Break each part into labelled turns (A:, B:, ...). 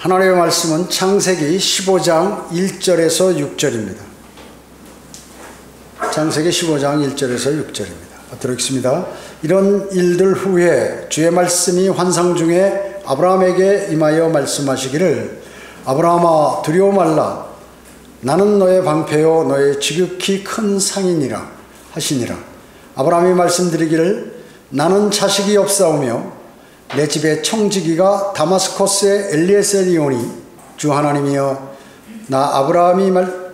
A: 하나님의 말씀은 창세기 15장 1절에서 6절입니다. 창세기 15장 1절에서 6절입니다. 들어있습니다. 이런 일들 후에 주의 말씀이 환상 중에 아브라함에게 임하여 말씀하시기를 아브라함아 두려워 말라 나는 너의 방패요 너의 지극히 큰 상인이라 하시니라 아브라함이 말씀드리기를 나는 자식이 없사오며 내 집에 청지기가 다마스커스의 엘리에셀이오니 주 하나님이여 나 아브라함이 말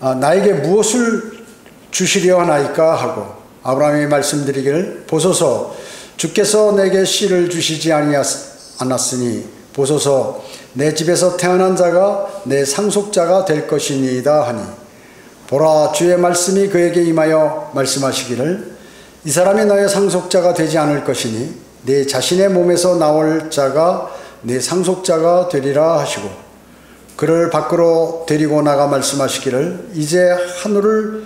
A: 아, 나에게 무엇을 주시려 하나이까 하고 아브라함이 말씀드리기를 보소서. 주께서 내게 씨를 주시지 아니하았으니 보소서. 내 집에서 태어난 자가 내 상속자가 될 것이니이다 하니 보라 주의 말씀이 그에게 임하여 말씀하시기를 이 사람이 너의 상속자가 되지 않을 것이니 내 자신의 몸에서 나올 자가 내 상속자가 되리라 하시고 그를 밖으로 데리고 나가 말씀하시기를 이제 하늘을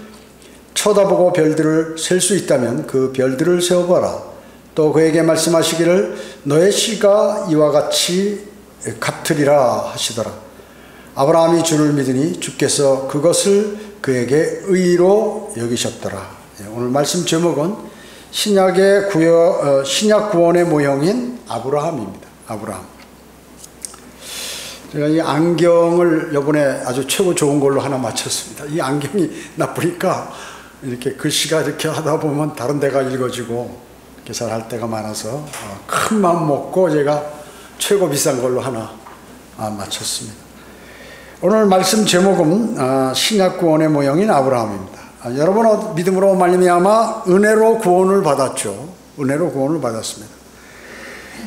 A: 쳐다보고 별들을 셀 수 있다면 그 별들을 세어봐라. 또 그에게 말씀하시기를 너의 씨가 이와 같이 같으리라 하시더라. 아브라함이 주를 믿으니 주께서 그것을 그에게 의로 여기셨더라. 예, 오늘 말씀 제목은 신약의 구여, 어, 신약 구원의 모형인 아브라함입니다. 아브라함. 제가 이 안경을 이번에 아주 최고 좋은 걸로 하나 맞췄습니다. 이 안경이 나쁘니까 이렇게 글씨가 이렇게 하다 보면 다른 데가 읽어지고 이렇게 잘할 때가 많아서 어, 큰 마음 먹고 제가 최고 비싼 걸로 하나 아, 맞췄습니다. 오늘 말씀 제목은 아, 신약 구원의 모형인 아브라함입니다. 아, 여러분은 믿음으로 말미암아 은혜로 구원을 받았죠. 은혜로 구원을 받았습니다.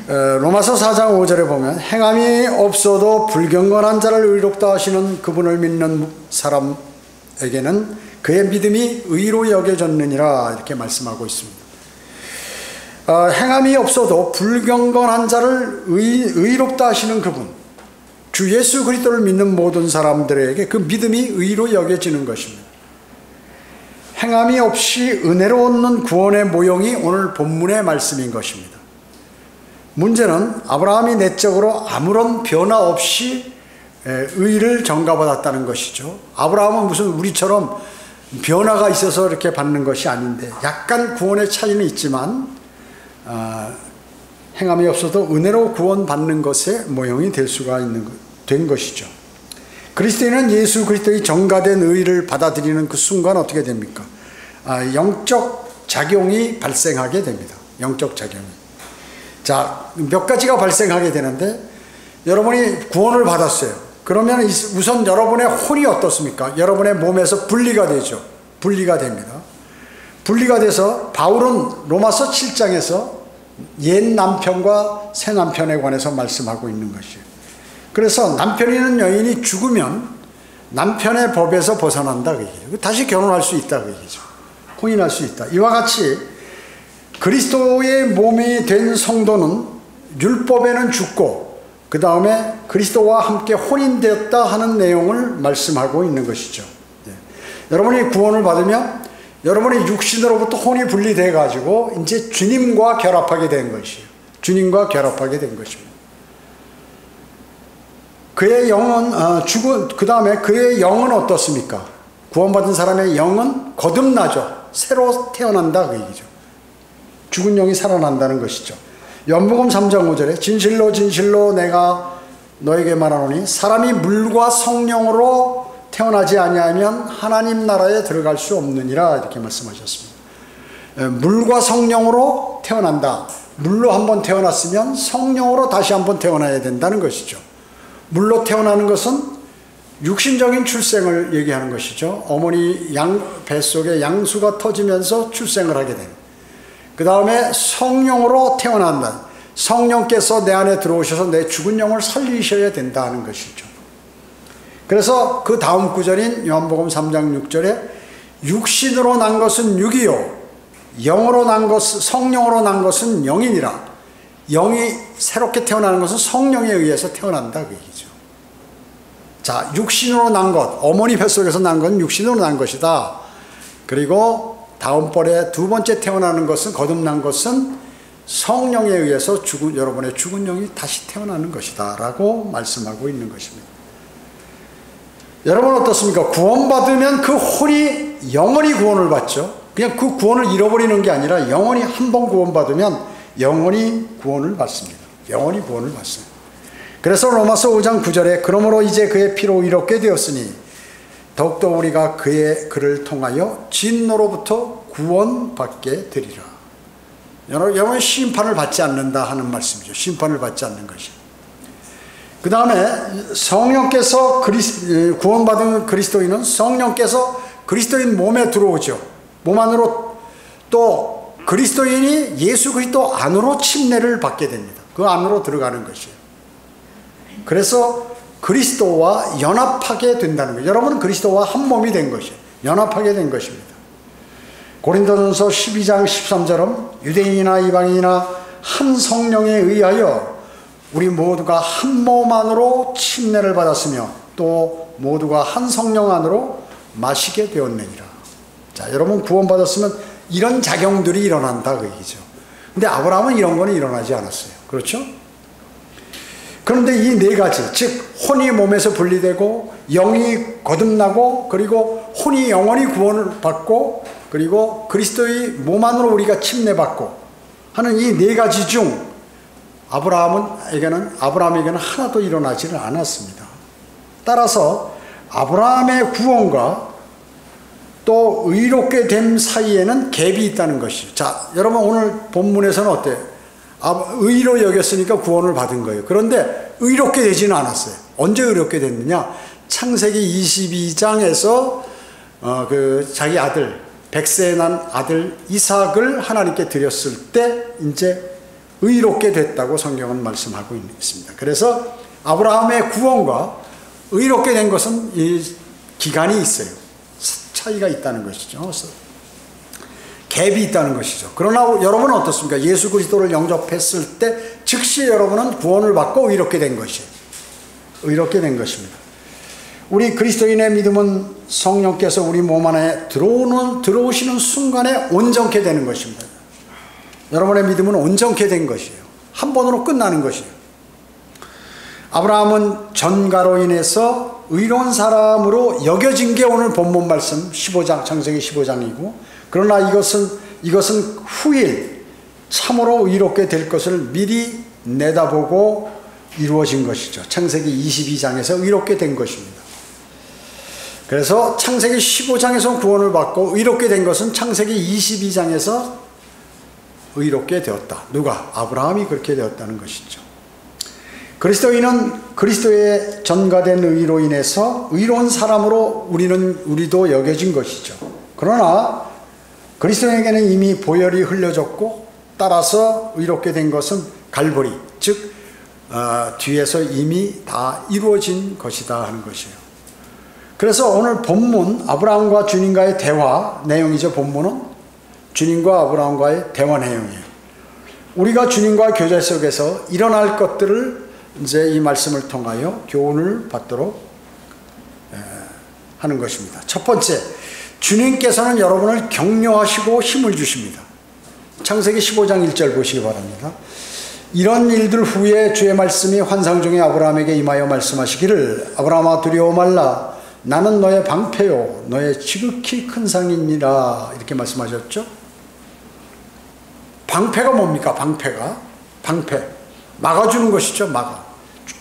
A: 로마서 4장 5절에 보면 행함이 없어도 불경건한 자를 의롭다 하시는 그분을 믿는 사람에게는 그의 믿음이 의로 여겨졌느니라 이렇게 말씀하고 있습니다. 어, 행함이 없어도 불경건한 자를 의, 의롭다 하시는 그분 주 예수 그리스도를 믿는 모든 사람들에게 그 믿음이 의로 여겨지는 것입니다. 행함이 없이 은혜로 얻는 구원의 모형이 오늘 본문의 말씀인 것입니다. 문제는 아브라함이 내적으로 아무런 변화 없이 의를 전가받았다는 것이죠. 아브라함은 무슨 우리처럼 변화가 있어서 이렇게 받는 것이 아닌데 약간 구원의 차이는 있지만 어, 행함이 없어도 은혜로 구원받는 것의 모형이 될 수가 있는 된 것이죠. 그리스도인은 예수 그리스도의 정가된 의를 받아들이는 그 순간 어떻게 됩니까? 아, 영적 작용이 발생하게 됩니다. 영적 작용이. 자, 몇 가지가 발생하게 되는데 여러분이 구원을 받았어요. 그러면 우선 여러분의 혼이 어떻습니까? 여러분의 몸에서 분리가 되죠. 분리가 됩니다. 분리가 돼서 바울은 로마서 7장에서 옛 남편과 새 남편에 관해서 말씀하고 있는 것이에요. 그래서 남편이 있는 여인이 죽으면 남편의 법에서 벗어난다 그 얘기죠. 다시 결혼할 수 있다 그 얘기죠. 혼인할 수 있다. 이와 같이 그리스도의 몸이 된 성도는 율법에는 죽고 그 다음에 그리스도와 함께 혼인되었다 하는 내용을 말씀하고 있는 것이죠. 예. 여러분이 구원을 받으면 여러분이 육신으로부터 혼이 분리돼 가지고 이제 주님과 결합하게 된 것이에요. 주님과 결합하게 된 것입니다. 그의 영은 어, 죽은 그 다음에 그의 영은 어떻습니까? 구원받은 사람의 영은 거듭나죠. 새로 태어난다 그 얘기죠. 죽은 영이 살아난다는 것이죠. 연복음 3장 5절에 진실로 진실로 내가 너에게 말하노니 사람이 물과 성령으로 태어나지 아니하면 하나님 나라에 들어갈 수 없느니라 이렇게 말씀하셨습니다. 예, 물과 성령으로 태어난다. 물로 한번 태어났으면 성령으로 다시 한번 태어나야 된다는 것이죠. 물로 태어나는 것은 육신적인 출생을 얘기하는 것이죠. 어머니 양 뱃속에 양수가 터지면서 출생을 하게 됩니다. 그 다음에 성령으로 태어난다. 성령께서 내 안에 들어오셔서 내 죽은 영을 살리셔야 된다는 것이죠. 그래서 그 다음 구절인 요한복음 3장 6절에 육신으로 난 것은 육이요 영으로 난 것, 성령으로 난 것은 영이니라. 영이 새롭게 태어나는 것은 성령에 의해서 태어난다 그 얘기죠. 자, 육신으로 난 것, 어머니 뱃속에서 난 건 육신으로 난 것이다. 그리고 다음번에 두 번째 태어나는 것은 거듭난 것은 성령에 의해서 죽은 여러분의 죽은 영이 다시 태어나는 것이다라고 말씀하고 있는 것입니다. 여러분 어떻습니까? 구원받으면 그 혼이 영원히 구원을 받죠. 그냥 그 구원을 잃어버리는 게 아니라 영원히 한 번 구원받으면 영원히 구원을 받습니다. 영원히 구원을 받습니다. 그래서 로마서 5장 9절에 그러므로 이제 그의 피로 이롭게 되었으니 더욱더 우리가 그의 그를 통하여 진노로부터 구원받게 되리라. 여러분 심판을 받지 않는다 하는 말씀이죠. 심판을 받지 않는 것이. 그 다음에 성령께서 그리스, 구원받은 그리스도인은 성령께서 그리스도인 몸에 들어오죠. 몸 안으로 또 그리스도인이 예수 그리스도 안으로 침례를 받게 됩니다. 그 안으로 들어가는 것이에요. 그래서 그리스도와 연합하게 된다는 거예요. 여러분은 그리스도와 한 몸이 된 것이에요. 연합하게 된 것입니다. 고린도전서 12장 13절은 유대인이나 이방인이나 한 성령에 의하여 우리 모두가 한 몸 안으로 침례를 받았으며 또 모두가 한 성령 안으로 마시게 되었느니라. 자, 여러분 구원받았으면 이런 작용들이 일어난다 그 얘기죠. 근데 아브라함은 이런 거는 일어나지 않았어요. 그렇죠? 그런데 이 네 가지, 즉 혼이 몸에서 분리되고 영이 거듭나고 그리고 혼이 영원히 구원을 받고 그리고 그리스도의 몸 안으로 우리가 침례받고 하는 이 네 가지 중 아브라함은에게는 아브라함에게는 하나도 일어나지는 않았습니다. 따라서 아브라함의 구원과 또 의롭게 됨 사이에는 갭이 있다는 것이죠. 자, 여러분 오늘 본문에서는 어때요? 아, 의로 여겼으니까 구원을 받은 거예요. 그런데 의롭게 되지는 않았어요. 언제 의롭게 됐느냐? 창세기 22장에서 어, 그 자기 아들 백세 난 아들 이삭을 하나님께 드렸을 때 이제 의롭게 됐다고 성경은 말씀하고 있습니다. 그래서 아브라함의 구원과 의롭게 된 것은 이 기간이 있어요. 차이가 있다는 것이죠. 갭이 있다는 것이죠. 그러나 여러분은 어떻습니까? 예수 그리스도를 영접했을 때 즉시 여러분은 구원을 받고 의롭게 된 것이에요. 의롭게 된 것입니다. 우리 그리스도인의 믿음은 성령께서 우리 몸 안에 들어오는, 들어오시는 순간에 온전케 되는 것입니다. 여러분의 믿음은 온전케 된 것이에요. 한 번으로 끝나는 것이에요. 아브라함은 전가로 인해서 의로운 사람으로 여겨진 게 오늘 본문 말씀 15장, 창세기 15장이고, 그러나 이것은, 이것은 후일, 참으로 의롭게 될 것을 미리 내다보고 이루어진 것이죠. 창세기 22장에서 의롭게 된 것입니다. 그래서 창세기 15장에서 구원을 받고 의롭게 된 것은 창세기 22장에서 의롭게 되었다. 누가? 아브라함이 그렇게 되었다는 것이죠. 그리스도인은 그리스도의 전가된 의로 인해서 의로운 사람으로 우리는 우리도 여겨진 것이죠. 그러나 그리스도에게는 이미 보혈이 흘려졌고 따라서 의롭게 된 것은 갈보리, 즉 어, 뒤에서 이미 다 이루어진 것이다 하는 것이에요. 그래서 오늘 본문 아브라함과 주님과의 대화 내용이죠. 본문은 주님과 아브라함과의 대화 내용이에요. 우리가 주님과 교제 속에서 일어날 것들을 이제 이 말씀을 통하여 교훈을 받도록 하는 것입니다. 첫 번째, 주님께서는 여러분을 격려하시고 힘을 주십니다. 창세기 15장 1절 보시기 바랍니다. 이런 일들 후에 주의 말씀이 환상 중에 아브라함에게 임하여 말씀하시기를 아브라함아 두려워 말라 나는 너의 방패요 너의 지극히 큰 상이니라 이렇게 말씀하셨죠. 방패가 뭡니까? 방패가 방패 막아주는 것이죠. 막아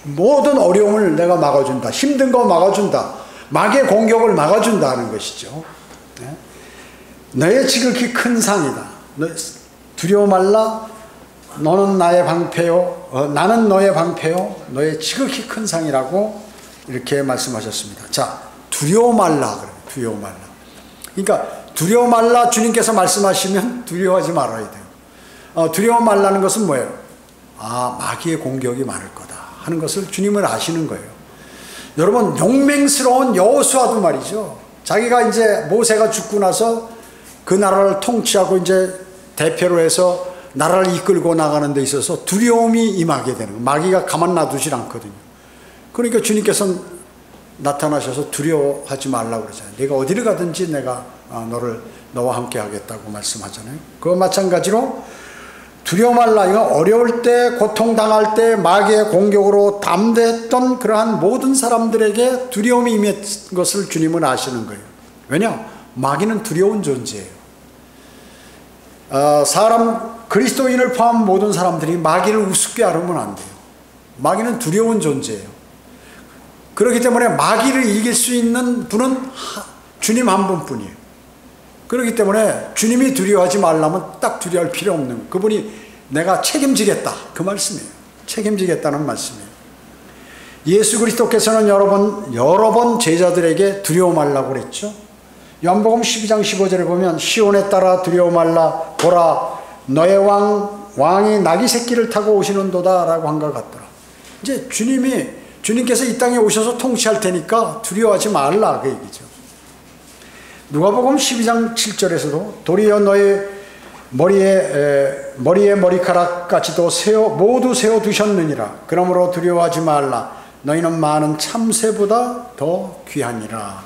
A: 모든 어려움을 내가 막아준다. 힘든 거 막아준다. 막의 공격을 막아준다는 것이죠. 네? 너의 지극히 큰 상이다. 두려워 말라. 너는 나의 방패요. 어, 나는 너의 방패요. 너의 지극히 큰 상이라고 이렇게 말씀하셨습니다. 자, 두려워 말라. 두려워 말라. 그러니까 두려워 말라 주님께서 말씀하시면 두려워하지 말아야 돼요. 어, 두려워 말라는 것은 뭐예요? 아, 마귀의 공격이 많을 거다 하는 것을 주님을 아시는 거예요. 여러분, 용맹스러운 여호수아도 말이죠. 자기가 이제 모세가 죽고 나서 그 나라를 통치하고 이제 대표로 해서 나라를 이끌고 나가는 데 있어서 두려움이 임하게 되는 거예요. 마귀가 가만 놔두질 않거든요. 그러니까 주님께서는 나타나셔서 두려워하지 말라고 그러잖아요. 내가 어디를 가든지 내가 어, 너를 너와 함께 하겠다고 말씀하잖아요. 그와 마찬가지로 두려워 말라. 이건 어려울 때, 고통당할 때, 마귀의 공격으로 담대했던 그러한 모든 사람들에게 두려움이 임했 것을 주님은 아시는 거예요. 왜냐? 마귀는 두려운 존재예요. 어, 사람, 그리스도인을 포함 모든 사람들이 마귀를 우습게 알으면 안 돼요. 마귀는 두려운 존재예요. 그렇기 때문에 마귀를 이길 수 있는 분은 주님 한 분뿐이에요. 그렇기 때문에 주님이 두려워하지 말라면 딱 두려워할 필요 없는 그분이 내가 책임지겠다 그 말씀이에요. 책임지겠다는 말씀이에요. 예수 그리스도께서는 여러 번 여러 번 제자들에게 두려워 말라고 그랬죠. 요한복음 12장 15절에 보면 시온에 따라 두려워 말라 보라 너의 왕 왕이 나귀 새끼를 타고 오시는도다라고 한 것 같더라. 이제 주님이 주님께서 이 땅에 오셔서 통치할 테니까 두려워하지 말라 그 얘기죠. 누가복음 12장 7절에서도 도리어 너의 머리에 에, 머리에 머리카락 까지도 세워 모두 세워 두셨느니라. 그러므로 두려워하지 말라. 너희는 많은 참새보다 더 귀하니라.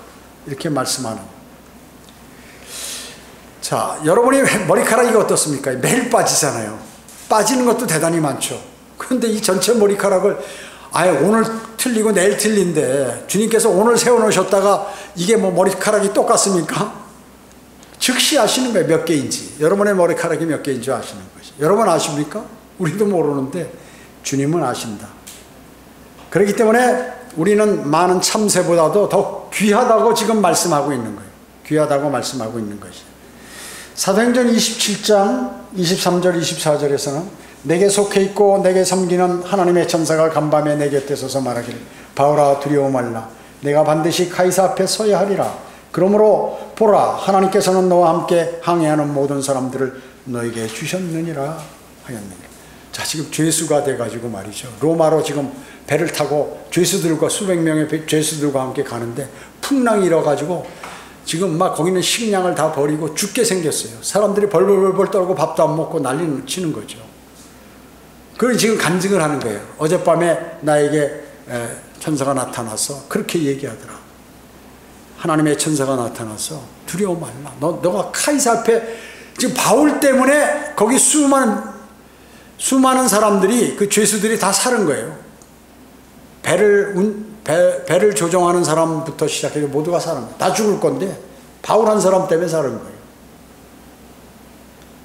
A: 이렇게 말씀하는. 자, 여러분이 머리카락이 어떻습니까? 매일 빠지잖아요. 빠지는 것도 대단히 많죠. 그런데 이 전체 머리카락을 아예 오늘 틀리고 내일 틀린데 주님께서 오늘 세워놓으셨다가 이게 뭐 머리카락이 똑같습니까? 즉시 아시는 거예요. 몇 개인지. 여러분의 머리카락이 몇 개인 줄 아시는 것이. 여러분 아십니까? 우리도 모르는데 주님은 아신다. 그렇기 때문에 우리는 많은 참새보다도 더 귀하다고 지금 말씀하고 있는 거예요. 귀하다고 말씀하고 있는 것이. 사도행전 27장 23절 24절에서는 내게 속해 있고 내게 섬기는 하나님의 천사가 간밤에 내 곁에 서서 말하기를 바울아 두려워 말라. 내가 반드시 카이사 앞에 서야 하리라. 그러므로 보라 하나님께서는 너와 함께 항해하는 모든 사람들을 너에게 주셨느니라 하였느니라 자 지금 죄수가 돼가지고 말이죠. 로마로 지금 배를 타고 죄수들과 수백 명의 죄수들과 함께 가는데 풍랑이 일어가지고 지금 막 거기는 식량을 다 버리고 죽게 생겼어요. 사람들이 벌벌벌 떨고 밥도 안 먹고 난리 치는 거죠 그걸 지금 간증을 하는 거예요. 어젯밤에 나에게 천사가 나타나서 그렇게 얘기하더라. 하나님의 천사가 나타나서 두려워 말라. 너, 너가 카이사 앞에 지금 바울 때문에 거기 수많은 수많은 사람들이 그 죄수들이 다 사는 거예요. 배를 운, 배, 배를 조종하는 사람부터 시작해서 모두가 사는 거예요. 다 죽을 건데 바울 한 사람 때문에 사는 거예요.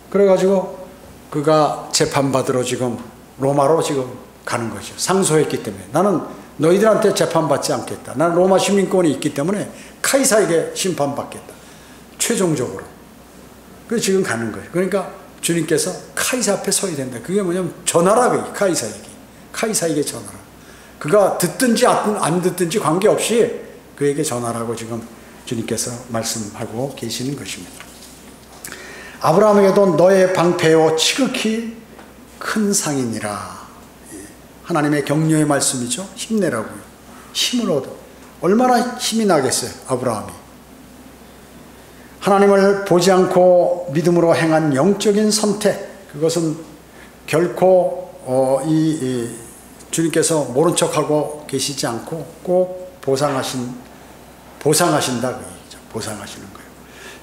A: 그래가지고 그가 재판받으러 지금 로마로 지금 가는 거죠. 상소했기 때문에. 나는 너희들한테 재판받지 않겠다. 나는 로마 시민권이 있기 때문에 카이사에게 심판받겠다. 최종적으로. 그래서 지금 가는 거예요. 그러니까 주님께서 카이사 앞에 서야 된다. 그게 뭐냐면 전하라, 카이사에게. 카이사에게 전하라. 그가 듣든지 안 듣든지 관계없이 그에게 전하라고 지금 주님께서 말씀하고 계시는 것입니다. 아브라함에게도 너의 방패요 지극히 큰 상이니라. 예. 하나님의 격려의 말씀이죠. 힘내라고요. 힘을 얻어. 얼마나 힘이 나겠어요. 아브라함이. 하나님을 보지 않고 믿음으로 행한 영적인 선택. 그것은 결코 어, 이, 이 주님께서 모른 척하고 계시지 않고 꼭 보상하신 보상하신다. 보상하시는 거예요.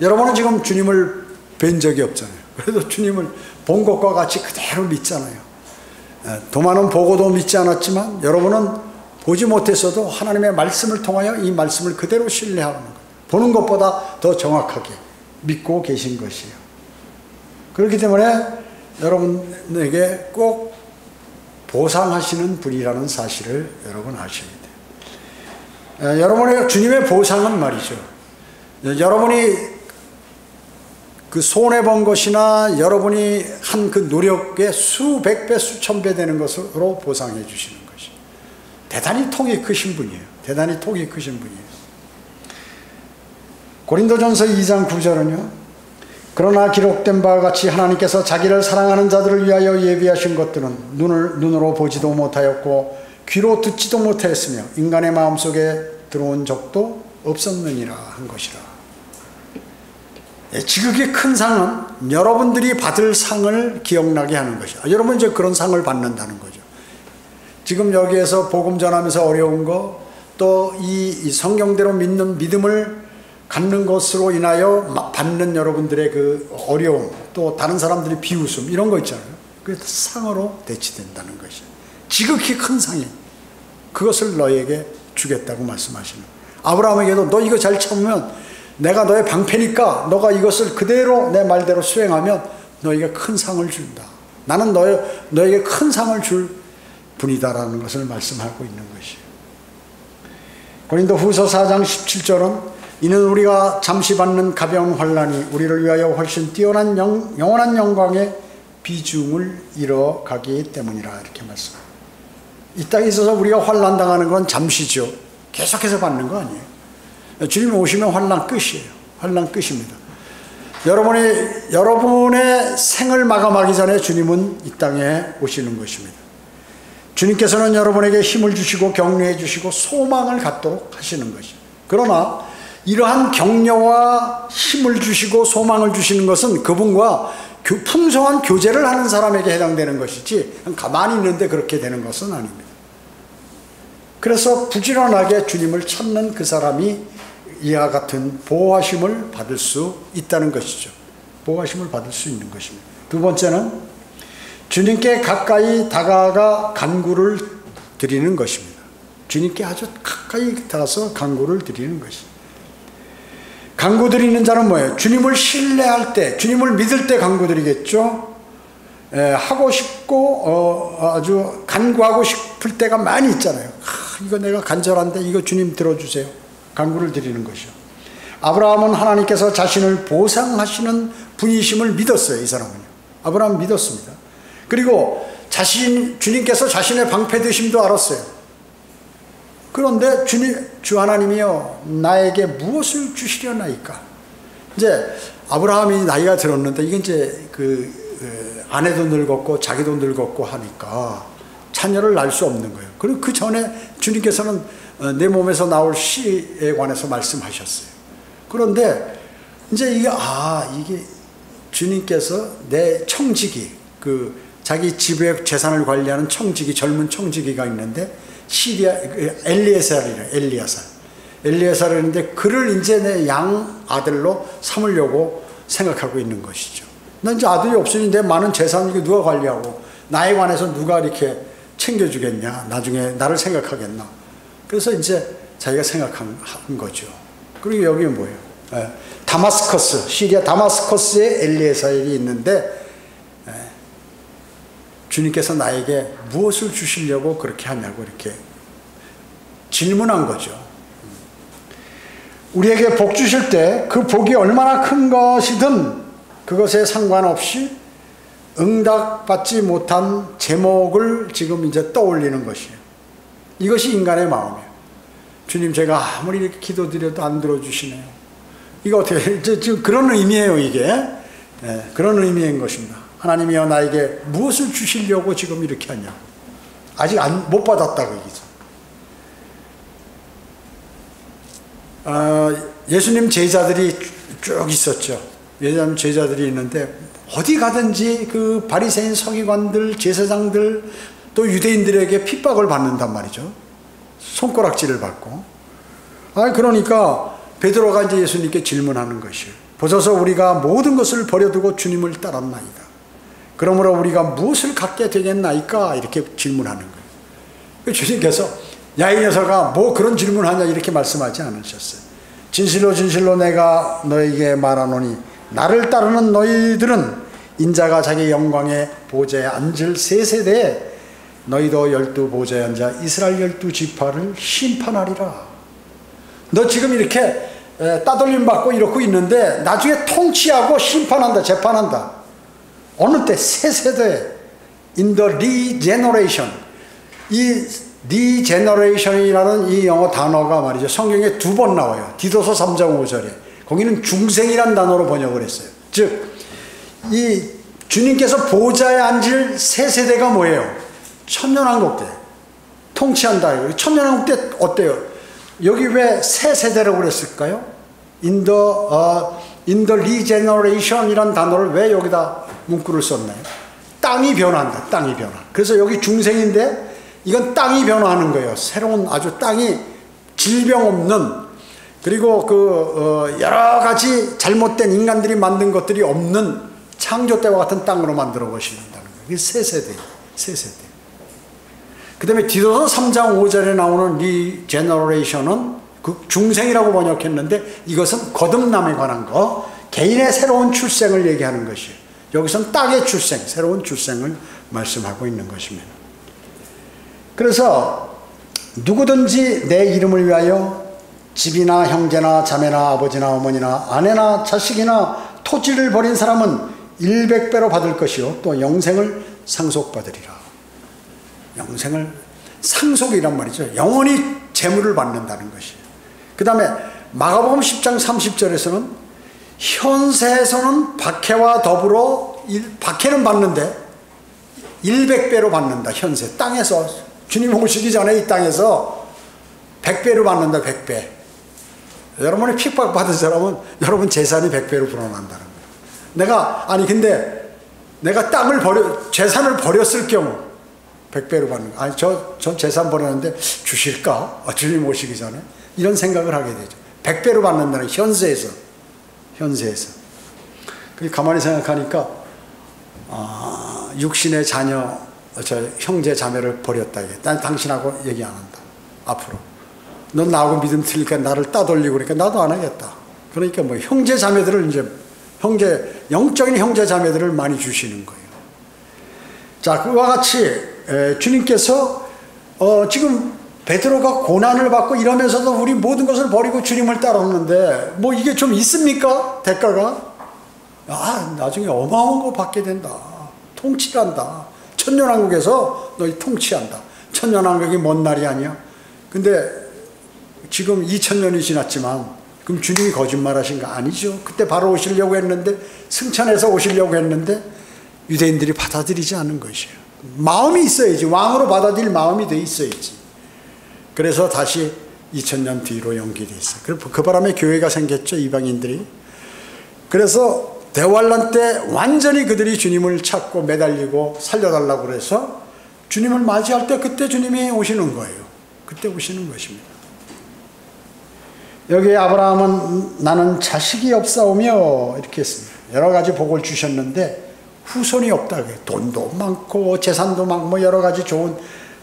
A: 여러분은 지금 주님을 뵌 적이 없잖아요. 그래도 주님을 본 것과 같이 그대로 믿잖아요. 도마는 보고도 믿지 않았지만 여러분은 보지 못했어도 하나님의 말씀을 통하여 이 말씀을 그대로 신뢰하는 거예요. 보는 것보다 더 정확하게 믿고 계신 것이에요. 그렇기 때문에 여러분에게 꼭 보상하시는 분이라는 사실을 여러분 아셔야 돼요. 여러분의 주님의 보상은 말이죠. 여러분이 그 손해본 것이나 여러분이 한 그 노력의 수백 배, 수천 배 되는 것으로 보상해 주시는 것이. 대단히 통이 크신 분이에요. 대단히 통이 크신 분이에요. 고린도전서 2장 9절은요. 그러나 기록된 바와 같이 하나님께서 자기를 사랑하는 자들을 위하여 예비하신 것들은 눈을 눈으로 보지도 못하였고 귀로 듣지도 못하였으며 인간의 마음속에 들어온 적도 없었느니라 한 것이라. 예, 지극히 큰 상은 여러분들이 받을 상을 기억나게 하는 것이야. 여러분 이제 그런 상을 받는다는 거죠. 지금 여기에서 복음 전하면서 어려운 거, 또 이 성경대로 믿는 믿음을 갖는 것으로 인하여 받는 여러분들의 그 어려움, 또 다른 사람들의 비웃음, 이런 거 있잖아요. 그래서 상으로 대치된다는 것이 지극히 큰 상이 그것을 너에게 주겠다고 말씀하시는 아브라함에게도 너 이거 잘 참으면 내가 너의 방패니까 너가 이것을 그대로 내 말대로 수행하면 너에게 큰 상을 준다. 나는 너, 너에게 큰 상을 줄 분이다라는 것을 말씀하고 있는 것이에요. 고린도 후서 4장 17절은 이는 우리가 잠시 받는 가벼운 환란이 우리를 위하여 훨씬 뛰어난 영, 영원한 영광의 비중을 이뤄가기 때문이라 이렇게 말씀합니다. 이 땅에 있어서 우리가 환란 당하는 건 잠시죠. 계속해서 받는 거 아니에요. 주님 오시면 환란 끝이에요. 환란 끝입니다. 여러분이 여러분의 생을 마감하기 전에 주님은 이 땅에 오시는 것입니다. 주님께서는 여러분에게 힘을 주시고 격려해 주시고 소망을 갖도록 하시는 것이죠. 그러나 이러한 격려와 힘을 주시고 소망을 주시는 것은 그분과 풍성한 교제를 하는 사람에게 해당되는 것이지 가만히 있는데 그렇게 되는 것은 아닙니다. 그래서 부지런하게 주님을 찾는 그 사람이 이와 같은 보호하심을 받을 수 있다는 것이죠. 보호하심을 받을 수 있는 것입니다. 두 번째는 주님께 가까이 다가가 간구를 드리는 것입니다. 주님께 아주 가까이 다가서 간구를 드리는 것입니다. 강구 드리는 자는 뭐예요? 주님을 신뢰할 때, 주님을 믿을 때 강구 드리겠죠? 에, 하고 싶고, 어, 아주 간구하고 싶을 때가 많이 있잖아요. 아, 이거 내가 간절한데 이거 주님 들어주세요. 강구를 드리는 것이요. 아브라함은 하나님께서 자신을 보상하시는 분이심을 믿었어요, 이 사람은요. 아브라함 믿었습니다. 그리고 자신, 주님께서 자신의 방패 되심도 알았어요. 그런데 주님, 주 하나님이여 나에게 무엇을 주시려나이까? 이제 아브라함이 나이가 들었는데 이게 이제 그 아내도 늙었고 자기도 늙었고 하니까 자녀를 낳을 수 없는 거예요. 그리고 그 전에 주님께서는 어, 내 몸에서 나올 씨에 관해서 말씀하셨어요. 그런데 이제 이게 아 이게 주님께서 내 청지기 그 자기 집의 재산을 관리하는 청지기 젊은 청지기가 있는데 시리아 엘리에살이라 엘리야살 엘리야살이었는데 그를 이제 내 양 아들로 삼으려고 생각하고 있는 것이죠. 난 이제 아들이 없으니 내 많은 재산 이게 누가 관리하고 나에 관해서 누가 이렇게 챙겨주겠냐 나중에 나를 생각하겠나 그래서 이제 자기가 생각한 거죠. 그리고 여기 뭐예요? 예, 다마스커스 시리아 다마스커스에 엘리에살이 있는데 주님께서 나에게 무엇을 주시려고 그렇게 하냐고 이렇게 질문한 거죠. 우리에게 복 주실 때 그 복이 얼마나 큰 것이든 그것에 상관없이 응답받지 못한 제목을 지금 이제 떠올리는 것이에요. 이것이 인간의 마음이에요. 주님, 제가 아무리 이렇게 기도드려도 안 들어주시네요. 이거 어떻게, 지금 그런 의미예요, 이게. 네, 그런 의미인 것입니다. 하나님이여 나에게 무엇을 주시려고 지금 이렇게 하냐. 아직 안, 못 받았다고 얘기죠. 어, 예수님 제자들이 쭉 있었죠. 예수님 제자들이 있는데 어디 가든지 그 바리새인 서기관들, 제사장들 또 유대인들에게 핍박을 받는단 말이죠. 손가락질을 받고. 아 그러니까 베드로가 이제 예수님께 질문하는 것이에요. 보소서 우리가 모든 것을 버려두고 주님을 따랐나이다. 그러므로 우리가 무엇을 갖게 되겠나이까? 이렇게 질문하는 거예요. 그 주님께서 야, 이 녀석아, 뭐 그런 질문하냐? 이렇게 말씀하지 않으셨어요. 진실로 진실로 내가 너에게 말하노니, 나를 따르는 너희들은 인자가 자기 영광의 보좌에 앉을 세 세대에 너희도 열두 보좌에 앉아 이스라엘 열두 지파를 심판하리라. 너 지금 이렇게 따돌림 받고 이러고 있는데 나중에 통치하고 심판한다, 재판한다. 어느 때? 새 세대. In the regeneration. 이 regeneration이라는 이 영어 단어가 말이죠. 성경에 두 번 나와요. 디도서 3장 5절에. 거기는 중생이란 단어로 번역을 했어요. 즉 이 주님께서 보좌에 앉을 새 세대가 뭐예요 천년왕국 때 통치한다 천년왕국 때 어때요 여기 왜 새 세대라고 그랬을까요 uh, in the regeneration이란 단어를 왜 여기다 문구를 썼나요? 땅이 변화한다. 땅이 변화. 그래서 여기 중생인데 이건 땅이 변화하는 거예요. 새로운 아주 땅이 질병 없는 그리고 그 어 여러 가지 잘못된 인간들이 만든 것들이 없는 창조 때와 같은 땅으로 만들어 보신다는 거예요. 새 세대, 새 세대. 그 다음에 디도서 3장 5절에 나오는 regeneration은 그 중생이라고 번역했는데 이것은 거듭남에 관한 거, 개인의 새로운 출생을 얘기하는 것이에요. 여기서는 땅의 출생, 새로운 출생을 말씀하고 있는 것입니다. 그래서 누구든지 내 이름을 위하여 집이나 형제나 자매나 아버지나 어머니나 아내나 자식이나 토지를 버린 사람은 일백배로 받을 것이요 또 영생을 상속받으리라. 영생을 상속이란 말이죠. 영원히 재물을 받는다는 것이에요. 그 다음에 마가복음 10장 30절에서는 현세에서는 박해와 더불어 일, 박해는 받는데 일백배로 받는다. 현세 땅에서 주님 오시기 전에 이 땅에서 백배로 받는다. 백배. 여러분이 핍박받은 사람은 여러분 재산이 백배로 불어난다는 거예요. 내가 아니 근데 내가 땅을 버려 재산을 버렸을 경우 백배로 받는 거. 아니 저, 저 재산 버렸는데 주실까? 아, 주님 오시기 전에 이런 생각을 하게 되죠. 백배로 받는다는 현세에서 현세에서. 그 가만히 생각하니까 아, 육신의 자녀 저 형제 자매를 버렸다 이게. 난 당신하고 얘기 안 한다. 앞으로. 넌 나하고 믿음 틀리니까 나를 따돌리고 그러니까 나도 안 하겠다. 그러니까 뭐 형제 자매들을 이제 형제 영적인 형제 자매들을 많이 주시는 거예요. 자 그와 같이 에, 주님께서 어, 지금 베드로가 고난을 받고 이러면서도 우리 모든 것을 버리고 주님을 따랐는데 뭐 이게 좀 있습니까 대가가? 아 나중에 어마어마한 거 받게 된다. 통치한다. 천년왕국에서 너희 통치한다. 천년왕국이 먼 날이 아니야. 근데 지금 2000년이 지났지만 그럼 주님이 거짓말하신 거 아니죠. 그때 바로 오시려고 했는데 승천해서 오시려고 했는데 유대인들이 받아들이지 않은 것이에요. 마음이 있어야지. 왕으로 받아들일 마음이 돼 있어야지. 그래서 다시 2000년 뒤로 연기돼 있어요. 그 바람에 교회가 생겼죠. 이방인들이. 그래서 대환란 때 완전히 그들이 주님을 찾고 매달리고 살려달라고 그래서 주님을 맞이할 때 그때 주님이 오시는 거예요. 그때 오시는 것입니다. 여기 아브라함은 나는 자식이 없사오며 이렇게 했습니다. 여러 가지 복을 주셨는데 후손이 없다. 돈도 많고 재산도 많고 뭐 여러 가지 좋은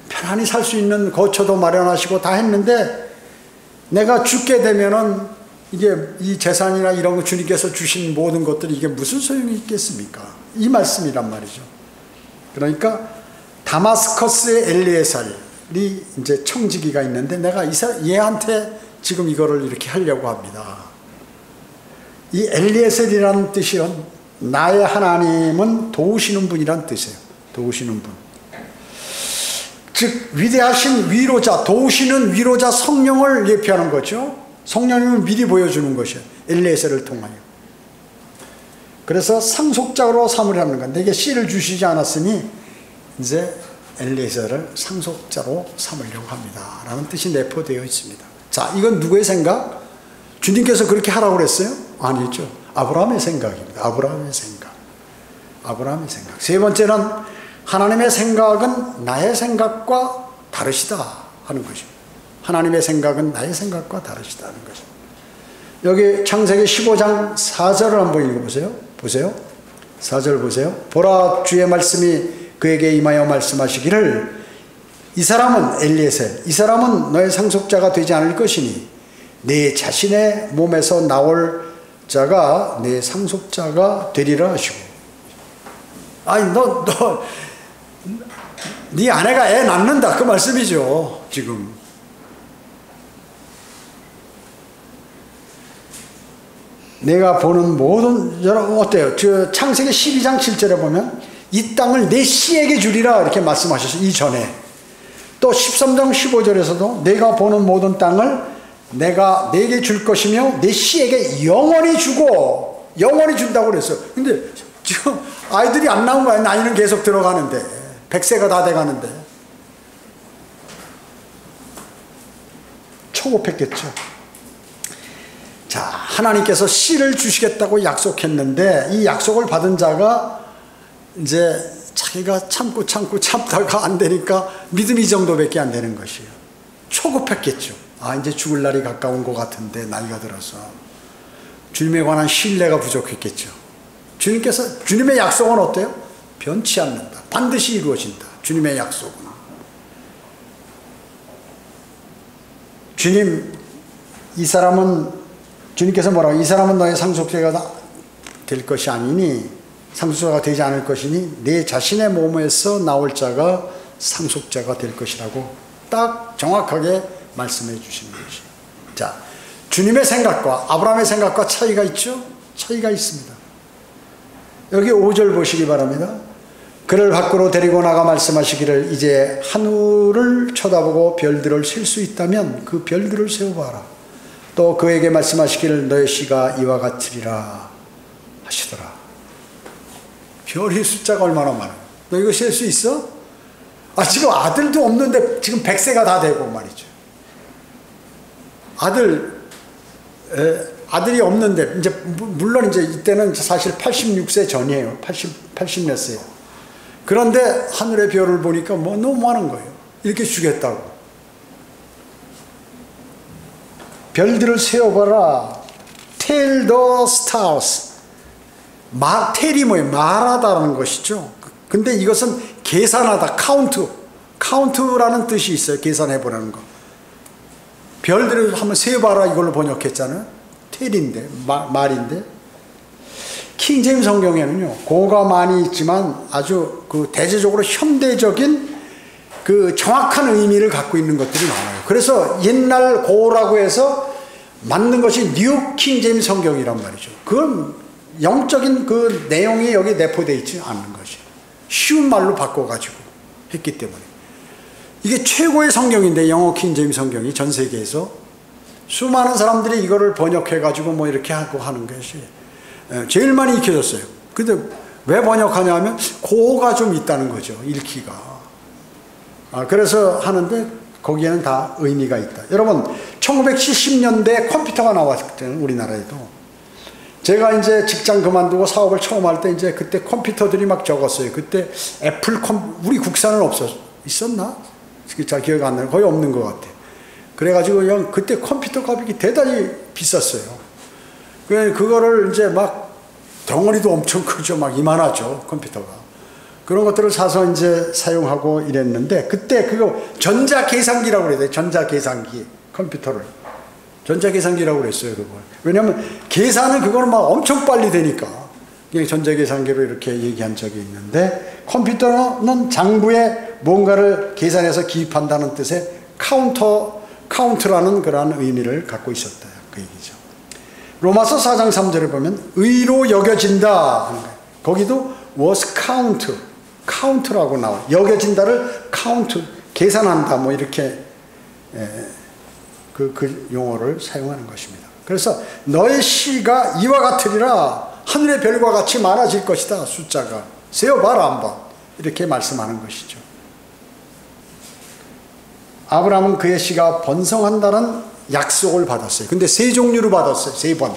A: 편안히 살 수 있는 거처도 마련하시고 다 했는데 내가 죽게 되면은 이게 이 재산이나 이런 거 주님께서 주신 모든 것들이 이게 무슨 소용이 있겠습니까? 이 말씀이란 말이죠. 그러니까 다마스커스의 엘리에살이 이제 청지기가 있는데 내가 얘한테 지금 이거를 이렇게 하려고 합니다. 이 엘리에셀이라는 뜻이요. 나의 하나님은 도우시는 분이란 뜻이에요. 도우시는 분. 즉 위대하신 위로자, 도우시는 위로자 성령을 예표하는 거죠. 성령님은 미리 보여주는 것이에요. 엘리에셀을 통하여. 그래서 상속자로 삼으려는 건데 이게 씨를 주시지 않았으니 이제 엘리에셀을 상속자로 삼으려고 합니다. 라는 뜻이 내포되어 있습니다. 자, 이건 누구의 생각? 주님께서 그렇게 하라고 그랬어요? 아니죠. 아브라함의 생각입니다. 아브라함의 생각. 아브라함의 생각. 세 번째는 하나님의 생각은 나의 생각과 다르시다 하는 것입니다. 하나님의 생각은 나의 생각과 다르시다는 것입니다. 여기 창세기 15장 4절을 한번 읽어보세요. 보세요. 4절 보세요. 보라 주의 말씀이 그에게 임하여 말씀하시기를 이 사람은 엘리에셀 이 사람은 너의 상속자가 되지 않을 것이니 내 자신의 몸에서 나올 자가 내 상속자가 되리라 하시고 아니 너 너 네 아내가 애 낳는다 그 말씀이죠 지금 내가 보는 모든 여러분 어때요? 저 창세기 12장 7절에 보면 이 땅을 내 씨에게 주리라 이렇게 말씀하셨어요. 이전에. 또 13장 15절에서도 내가 보는 모든 땅을 내가 내게 줄 것이며 내 씨에게 영원히 주고 영원히 준다고 그랬어요. 근데 지금 아이들이 안 나온 거야. 나이는 계속 들어가는데. 100세가 다 돼가는데. 초급했겠죠. 자, 하나님께서 씨를 주시겠다고 약속했는데 이 약속을 받은 자가 이제 자기가 참고 참고 참다가 안 되니까 믿음이 이 정도밖에 안 되는 것이에요. 초급했겠죠. 아, 이제 죽을 날이 가까운 것 같은데 나이가 들어서 주님에 관한 신뢰가 부족했겠죠. 주님께서 주님의 약속은 어때요? 변치 않는다. 반드시 이루어진다. 주님의 약속은. 주님, 이 사람은, 주님께서 뭐라고, 이 사람은 너의 상속자가 될 것이 아니니, 상속자가 되지 않을 것이니, 내 자신의 몸에서 나올 자가 상속자가 될 것이라고 딱 정확하게 말씀해 주시는 것이. 자, 주님의 생각과 아브라함의 생각과 차이가 있죠? 차이가 있습니다. 여기 5절 보시기 바랍니다. 그를 밖으로 데리고 나가 말씀하시기를 이제 하늘을 쳐다보고 별들을 셀 수 있다면 그 별들을 세워봐라. 또 그에게 말씀하시기를 너의 씨가 이와 같으리라 하시더라. 별의 숫자가 얼마나 많아? 너 이거 셀 수 있어? 아 지금 아들도 없는데 지금 100세가 다 되고 말이죠. 아들 에, 아들이 없는데 이제 물론 이제 이때는 사실 86세 전이에요. 80 80몇 세요. 그런데 하늘의 별을 보니까 뭐 너무 많은 거예요. 이렇게 주겠다고. 별들을 세어봐라. Tell the stars. 마, 텔이 뭐예요? 말하다라는 것이죠. 근데 이것은 계산하다, count. Count라는 뜻이 있어요. 계산해보라는 거. 별들을 한번 세봐라 이걸로 번역했잖아요. tell인데, 마, 말인데. 킹제임스 성경에는요, 고어가 많이 있지만 아주 그 대체적으로 현대적인 그 정확한 의미를 갖고 있는 것들이 많아요. 그래서 옛날 고어라고 해서 맞는 것이 뉴 킹제임스 성경이란 말이죠. 그건 영적인 그 내용이 여기 내포되어 있지 않는 것이 쉬운 말로 바꿔가지고 했기 때문에 이게 최고의 성경인데 영어 킹제임 성경이 전 세계에서 수많은 사람들이 이거를 번역해 가지고 뭐 이렇게 하고 하는 것이 예, 제일 많이 익혀졌어요. 근데 왜 번역하냐면 고가 좀 있다는 거죠. 읽기가. 아, 그래서 하는데 거기에는 다 의미가 있다. 여러분 1970년대 컴퓨터가 나왔을 우리나라에도 제가 이제 직장 그만두고 사업을 처음 할 때 이제 그때 컴퓨터들이 막 적었어요. 그때 애플 컴 우리 국산은 없었 있었나? 잘 기억 안 나요. 거의 없는 것 같아. 그래가지고 그냥 그때 컴퓨터 가격이 대단히 비쌌어요. 그 그거를 이제 막 덩어리도 엄청 크죠. 막 이만하죠. 컴퓨터가. 그런 것들을 사서 이제 사용하고 이랬는데 그때 그거 전자계산기라고 그래야 돼. 전자계산기 컴퓨터를. 전자계산기라고 그랬어요. 그걸. 왜냐하면 계산은 그거는 막 엄청 빨리 되니까. 그냥 전자계산기로 이렇게 얘기한 적이 있는데 컴퓨터는 장부에 뭔가를 계산해서 기입한다는 뜻의 counter, count라는 그러한 의미를 갖고 있었다. 그 얘기죠. 로마서 4장 3절에 보면 의로 여겨진다. 거기도 was count, count라고 나와. 여겨진다를 count, 계산한다 뭐 이렇게 그, 그 용어를 사용하는 것입니다. 그래서 너의 씨가 이와 같으리라 하늘의 별과 같이 많아질 것이다 숫자가 세어봐라 한번 이렇게 말씀하는 것이죠. 아브라함은 그의 씨가 번성한다는 약속을 받았어요. 근데 세 종류로 받았어요. 세 번.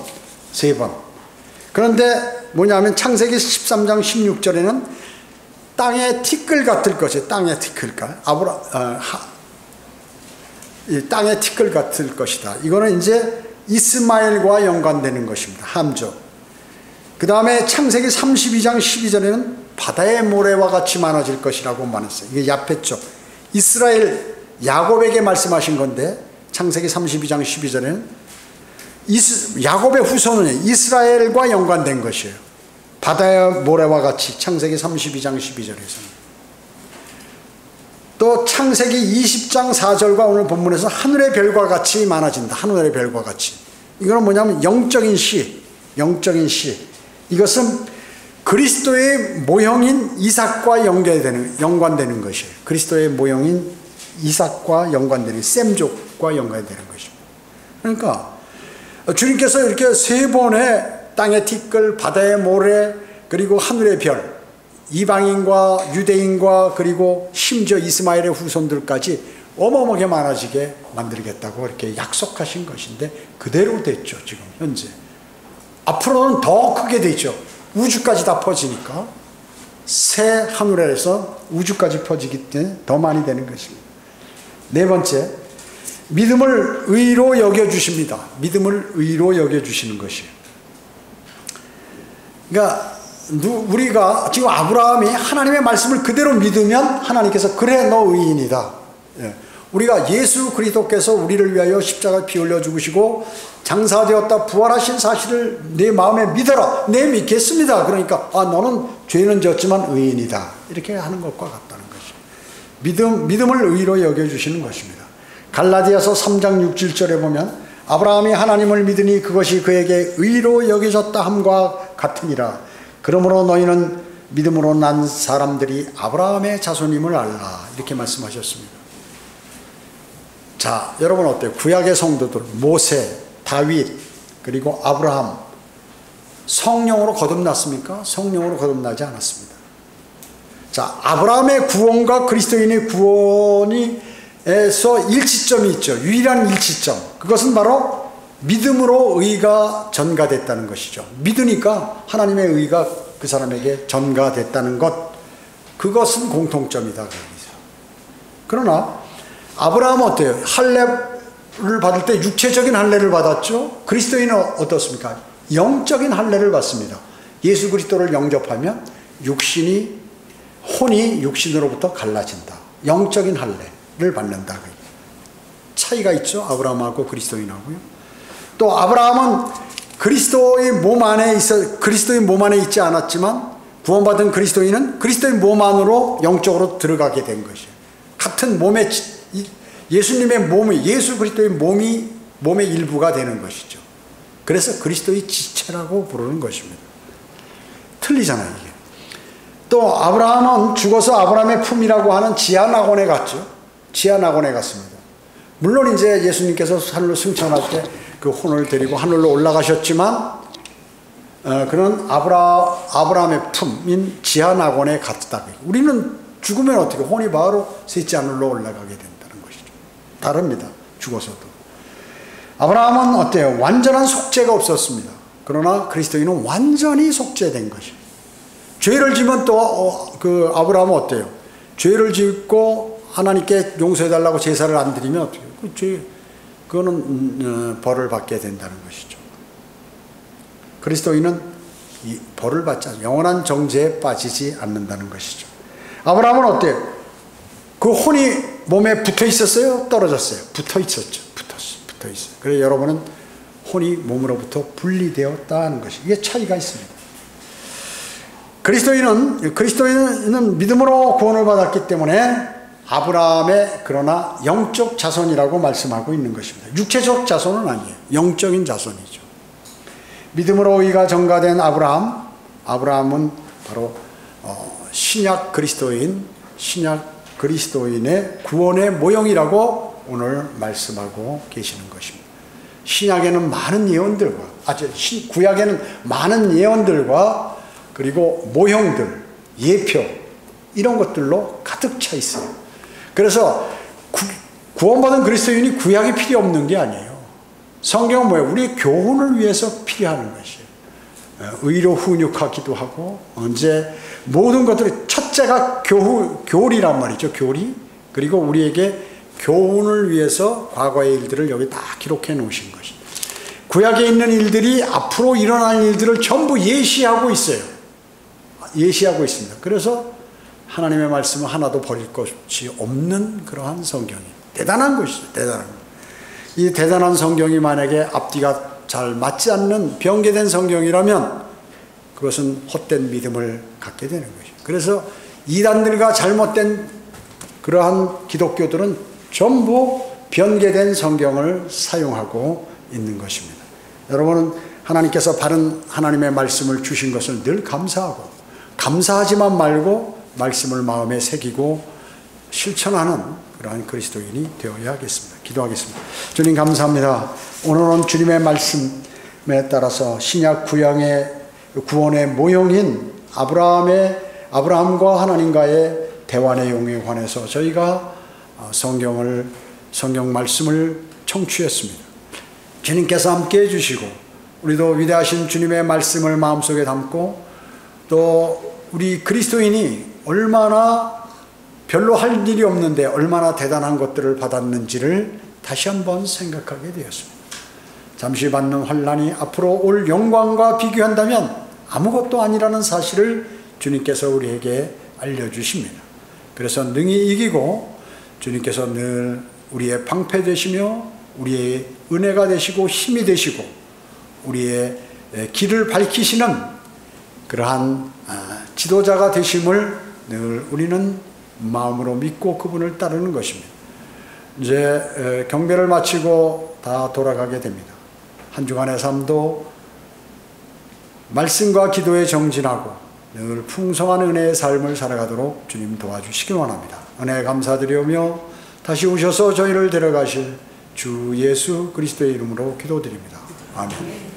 A: 세 번. 그런데 뭐냐면 창세기 13장 16절에는 땅의 티끌 같을 것이 땅의 티끌까? 아브라 어, 하, 땅의 티끌 같을 것이다. 이거는 이제 이스마엘과 연관되는 것입니다. 함조. 그 다음에 창세기 32장 12절에는 바다의 모래와 같이 많아질 것이라고 말했어요. 이게 야페죠. 이스라엘 야곱에게 말씀하신 건데 창세기 32장 12절에는 이스, 야곱의 후손은 이스라엘과 연관된 것이에요. 바다의 모래와 같이 창세기 32장 12절에서는. 또 창세기 20장 4절과 오늘 본문에서 하늘의 별과 같이 많아진다. 하늘의 별과 같이. 이거는 뭐냐면 영적인 시, 영적인 시. 이것은 그리스도의 모형인 이삭과 연결되는, 연관되는 것이에요. 그리스도의 모형인 이삭과 연관되는, 셈족과 연관되는 것입니다. 그러니까 주님께서 이렇게 세 번의 땅의 티끌, 바다의 모래, 그리고 하늘의 별, 이방인과 유대인과 그리고 심지어 이스마엘의 후손들까지 어마어마하게 많아지게 만들겠다고 이렇게 약속하신 것인데 그대로 됐죠 지금 현재 앞으로는 더 크게 되죠 우주까지 다 퍼지니까 새 하늘에서 우주까지 퍼지기 때문에 더 많이 되는 것입니다. 네 번째 믿음을 의로 여겨주십니다. 믿음을 의로 여겨주시는 것이에요 그러니까 우리가 지금 아브라함이 하나님의 말씀을 그대로 믿으면 하나님께서 그래 너 의인이다. 예. 우리가 예수 그리스도께서 우리를 위하여 십자가 피 흘려 죽으시고 장사되었다 부활하신 사실을 내 마음에 믿어라. 내 믿겠습니다. 그러니까 아 너는 죄는 졌지만 의인이다. 이렇게 하는 것과 같다는 것이. 믿음 믿음을 의로 여겨 주시는 것입니다. 갈라디아서 3장 6, 7절에 보면 아브라함이 하나님을 믿으니 그것이 그에게 의로 여겨졌다 함과 같으니라. 그러므로 너희는 믿음으로 난 사람들이 아브라함의 자손임을 알라. 이렇게 말씀하셨습니다. 자, 여러분 어때요? 구약의 성도들, 모세, 다윗, 그리고 아브라함, 성령으로 거듭났습니까? 성령으로 거듭나지 않았습니다. 자, 아브라함의 구원과 그리스도인의 구원이 에서 일치점이 있죠. 유일한 일치점. 그것은 바로 믿음으로 의가 전가됐다는 것이죠. 믿으니까 하나님의 의가 그 사람에게 전가됐다는 것. 그것은 공통점이다. 그러나 아브라함은 어때요? 할례를 받을 때 육체적인 할례를 받았죠. 그리스도인은 어떻습니까? 영적인 할례를 받습니다. 예수 그리스도를 영접하면 육신이 혼이 육신으로부터 갈라진다. 영적인 할례를 받는다. 차이가 있죠. 아브라함하고 그리스도인하고요. 또 아브라함은 그리스도의 몸 안에 있어 그리스도의 몸 안에 있지 않았지만 구원받은 그리스도인은 그리스도의 몸 안으로 영적으로 들어가게 된 것이에요. 같은 몸의 예수님의 몸이 예수 그리스도의 몸이 몸의 일부가 되는 것이죠. 그래서 그리스도의 지체라고 부르는 것입니다. 틀리잖아요, 이게. 또 아브라함은 죽어서 아브라함의 품이라고 하는 지하 낙원에 갔죠. 지하 낙원에 갔습니다. 물론 이제 예수님께서 하늘로 승천할 때 그 혼을 데리고 하늘로 올라가셨지만 어, 그런 아브라 아브라함의 품인 지하 낙원에 갔다. 우리는 죽으면 어떻게 혼이 바로 셋째 하늘로 올라가게 것이죠. 다릅니다. 죽어서도. 아브라함은 어때요? 완전한 속죄가 없었습니다. 그러나 그리스도인은 완전히 속죄된 것이에요. 죄를 지면 또그 어, 아브라함은 어때요? 죄를 짓고 하나님께 용서해달라고 제사를 안 드리면 어떻게? 그 죄, 그거는 음, 어, 벌을 받게 된다는 것이죠. 그리스도인은 이 벌을 받지 않, 영원한 정죄에 빠지지 않는다는 것이죠. 아브라함은 어때요? 그 혼이 몸에 붙어 있었어요? 떨어졌어요? 붙어 있었죠. 붙었어, 붙어 있어요. 그래서 여러분은 혼이 몸으로부터 분리되었다는 것이 이게 차이가 있습니다. 그리스도인은 그리스도인은 믿음으로 구원을 받았기 때문에 아브라함의 그러나 영적 자손이라고 말씀하고 있는 것입니다. 육체적 자손은 아니에요. 영적인 자손이죠. 믿음으로 의가 전가된 아브라함, 아브라함은 바로 어, 신약 그리스도인, 신약 그리스도인의 구원의 모형이라고 오늘 말씀하고 계시는 것입니다. 신약에는 많은 예언들과, 아, 구약에는 많은 예언들과 그리고 모형들, 예표 이런 것들로 가득 차 있어요. 그래서 구, 원받은 그리스도인이 구약이 필요 없는 게 아니에요. 성경은 뭐예요? 우리의 교훈을 위해서 필요하는 것이에요. 어, 의로 훈육하기도 하고 언제 모든 것들이 첫째가 교 교리란 말이죠. 교리. 그리고 우리에게 교훈을 위해서 과거의 일들을 여기 다 기록해 놓으신 것이. 구약에 있는 일들이 앞으로 일어날 일들을 전부 예시하고 있어요. 예시하고 있습니다. 그래서 하나님의 말씀을 하나도 버릴 것이 없는 그러한 성경이 대단한 것이죠. 대단한 이 대단한 성경이 만약에 앞뒤가 잘 맞지 않는 병개된 성경이라면 그것은 헛된 믿음을 갖게 되는 것이죠. 그래서 이단들과 잘못된 그러한 기독교들은 전부 변개된 성경을 사용하고 있는 것입니다. 여러분은 하나님께서 바른 하나님의 말씀을 주신 것을 늘 감사하고 감사하지만 말고 말씀을 마음에 새기고 실천하는 그러한 그리스도인이 되어야 하겠습니다. 기도하겠습니다. 주님 감사합니다. 오늘은 주님의 말씀에 따라서 신약 구약의 구원의 모형인 아브라함의 아브라함과 하나님과의 대화 내용에 관해서 저희가 성경을 성경 말씀을 청취했습니다. 주님께서 함께 해주시고 우리도 위대하신 주님의 말씀을 마음속에 담고 또 우리 그리스도인이 얼마나 별로 할 일이 없는데 얼마나 대단한 것들을 받았는지를 다시 한번 생각하게 되었습니다. 잠시 받는 환란이 앞으로 올 영광과 비교한다면 아무것도 아니라는 사실을 주님께서 우리에게 알려주십니다. 그래서 능히 이기고 주님께서 늘 우리의 방패 되시며 우리의 은혜가 되시고 힘이 되시고 우리의 길을 밝히시는 그러한 아, 지도자가 되심을 늘 우리는 마음으로 믿고 그분을 따르는 것입니다. 이제 경배를 마치고 다 돌아가게 됩니다. 한 주간의 삶도 말씀과 기도에 정진하고 늘 풍성한 은혜의 삶을 살아가도록 주님 도와주시길 원합니다. 은혜 감사드리며 다시 오셔서 저희를 데려가실 주 예수 그리스도의 이름으로 기도드립니다. 아멘.